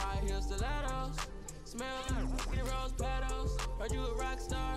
high heels, stilettos. Smell like rose petals. Heard you a rock star.